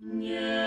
Yeah.